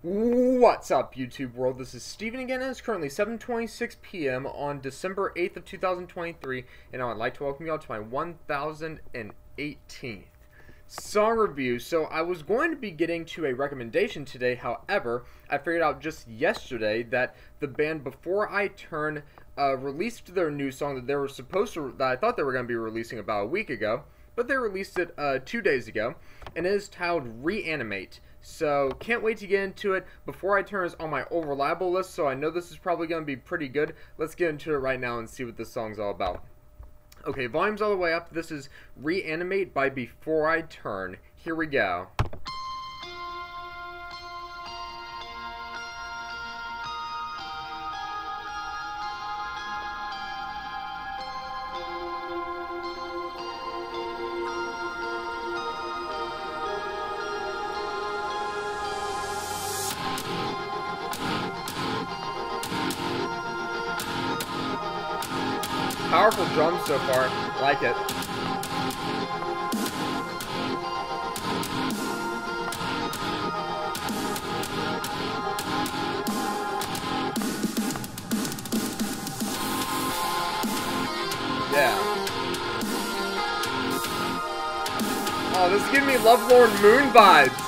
What's up, YouTube world? This is Steven again, and it's currently 7.26 p.m. on December 8th of 2023, and I would like to welcome you all to my 1018th song review. So I was going to be getting to a recommendation today, however, I figured out just yesterday that the band Before I Turn uh, released their new song that they were supposed to, that I thought they were going to be releasing about a week ago, but they released it uh, two days ago, and it is titled Reanimate. So, can't wait to get into it. Before I turn this on my old reliable list, so I know this is probably going to be pretty good. Let's get into it right now and see what this song's all about. Okay, volume's all the way up. This is Reanimate by Before I Turn. Here we go. Powerful drums so far. Like it. Yeah. Oh, this is giving me Lovelorn Moon vibes.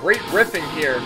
Great riffing here.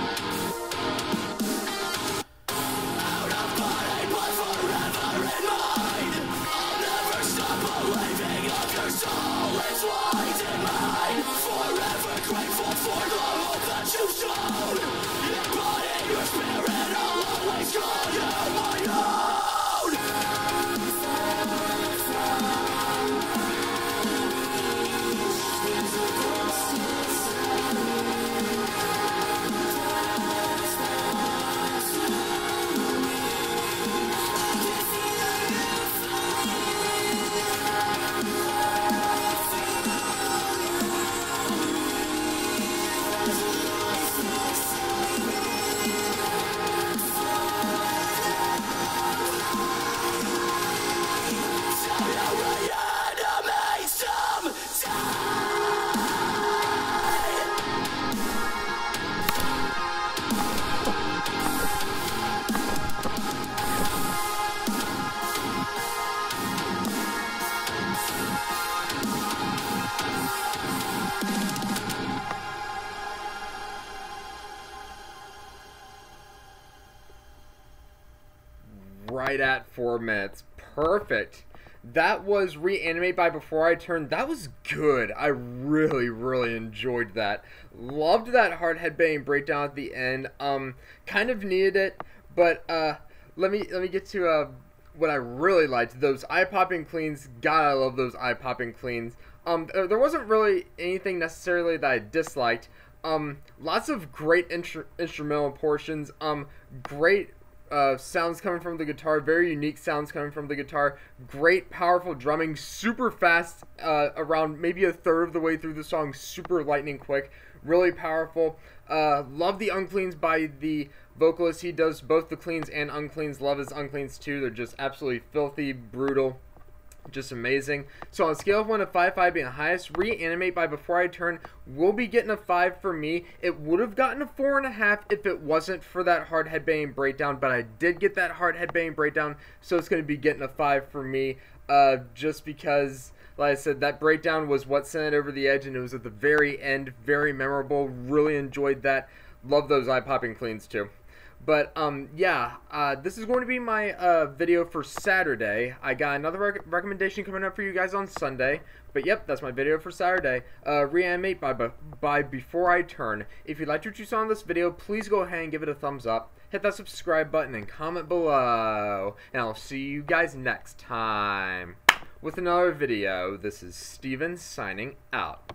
Right at four minutes. Perfect. That was Reanimate by Before I Turned. That was good. I really, really enjoyed that. Loved that hard headbanging breakdown at the end. Um, kind of needed it, but uh, let me let me get to uh what I really liked, those eye popping cleans. God, I love those eye popping cleans. Um, there wasn't really anything necessarily that I disliked. Um, lots of great instrumental portions. Um, great uh, sounds coming from the guitar, very unique sounds coming from the guitar. Great, powerful drumming, super fast, uh, around maybe a third of the way through the song, super lightning quick, really powerful. Uh, love the uncleans by the vocalist. He does both the cleans and uncleans. Love his uncleans too. They're just absolutely filthy, brutal just amazing. So on a scale of 1 to 5, 5 being the highest, Reanimate by Before I Turn will be getting a 5 for me. It would have gotten a 4.5 if it wasn't for that hard headbanging breakdown, but I did get that hard headbanging breakdown, so it's going to be getting a 5 for me, uh, just because, like I said, that breakdown was what sent it over the edge, and it was at the very end, very memorable, really enjoyed that. Love those eye-popping cleans, too. But um, yeah, uh, this is going to be my uh, video for Saturday. I got another rec recommendation coming up for you guys on Sunday. But yep, that's my video for Saturday. Uh, Reanimate by, by Before I Turn. If you liked what you saw in this video, please go ahead and give it a thumbs up. Hit that subscribe button and comment below. And I'll see you guys next time with another video. This is Steven signing out.